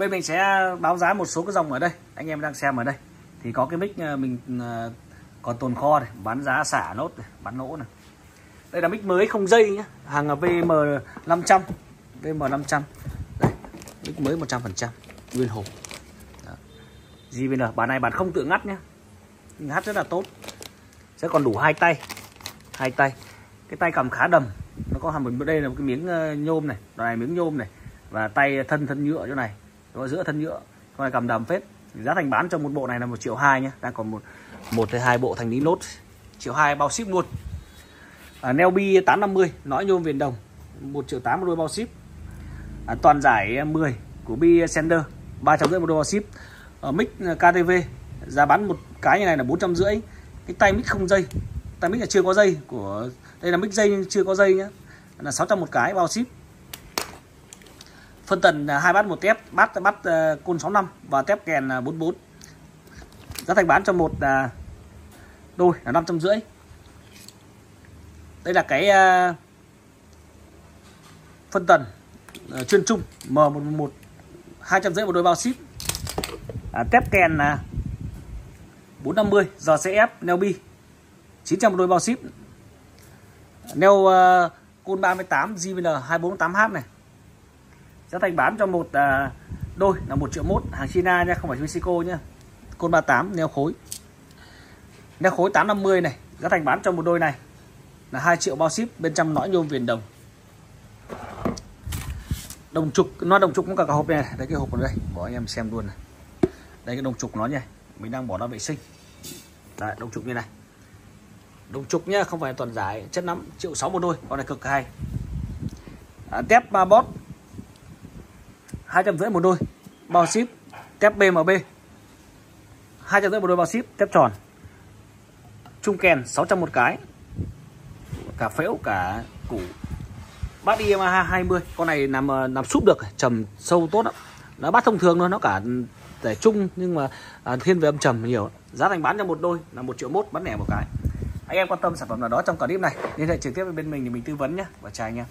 bên mình sẽ ờ, báo giá một số cái dòng ở đây. Anh em đang xem ở đây. Thì có cái mic ờ, mình ờ, còn tồn kho này bán giá xả nốt này, bán lỗ này. Đây là mic mới không dây nhá. Hàng VM 500 VM 500 đây mic mới 100 phần trăm. Nguyên hộp. Đó. JBL bản này bản không tự ngắt nhá. Ngắt rất là tốt. Sẽ còn đủ hai tay. Hai tay. Cái tay cầm khá đầm. Nó có hàm một đây là một cái miếng nhôm này. Đoạn này miếng nhôm này. Và tay thân thân nhựa chỗ này đó giữa thân nhựa con này cầm đầm phết. Giá thành bán cho một bộ này là một triệu hai nhé đang còn một một hay hai bộ thành lý nốt. Triệu hai bao ship luôn. À, năm 850 nói nhôm viền đồng một triệu tám một đôi bao ship. À, toàn giải 10 của Bi Sender 350 một đôi bao ship. Ở mic KTV giá bán một cái như này là 450 cái tay mic không dây tay mic là chưa có dây của đây là mic dây nhưng chưa có dây nhá. Là 600 một cái bao ship phân tần à, hai bát một tép. Bát bát uh, côn 65 và tép kèn à, uh, 44 giá thành bán cho một uh, đôi là năm trăm rưỡi. Đây là cái uh, phân tần uh, chuyên trung M11 hai trăm rưỡi một đôi bao ship. À, tép kèn là uh, 450 giờ CF neo bi 900 một đôi bao ship. Neo uh, côn 38 JVN 248H này giá thành bán cho một à, đôi là một triệu mốt. Hàng China nha không phải Mexico nhá. Côn 38 neo khối. Neo khối 850 này. Giá thành bán cho một đôi này là 2 triệu bao ship bên trong nõi nhôm viền đồng. Đồng trục nó đồng trục cũng cả cả hộp này đây cái hộp ở đây. Bỏ anh em xem luôn này. Đây cái đồng trục nó nha. Mình đang bỏ nó vệ sinh. Đấy đồng trục như này. Đồng trục nhá không phải toàn giải chất lắm triệu sáu một đôi. Con này cực hay. À, tép ba bót hai trăm rưỡi một đôi bao ship tép BMB hai trăm rưỡi một đôi bao ship tép tròn. Trung kèn 600 một cái. Cả phễu cả củ. Bát Yamaha 20 con này nằm nằm ờ, súp được trầm sâu tốt lắm. Nó bát thông thường thôi nó cả để chung nhưng mà à, thiên về âm trầm nhiều. Giá thành bán cho một đôi là một triệu mốt bán lẻ một cái. Anh em quan tâm sản phẩm nào đó trong clip này liên hệ trực tiếp với bên mình thì mình tư vấn nhé. Và chào anh em.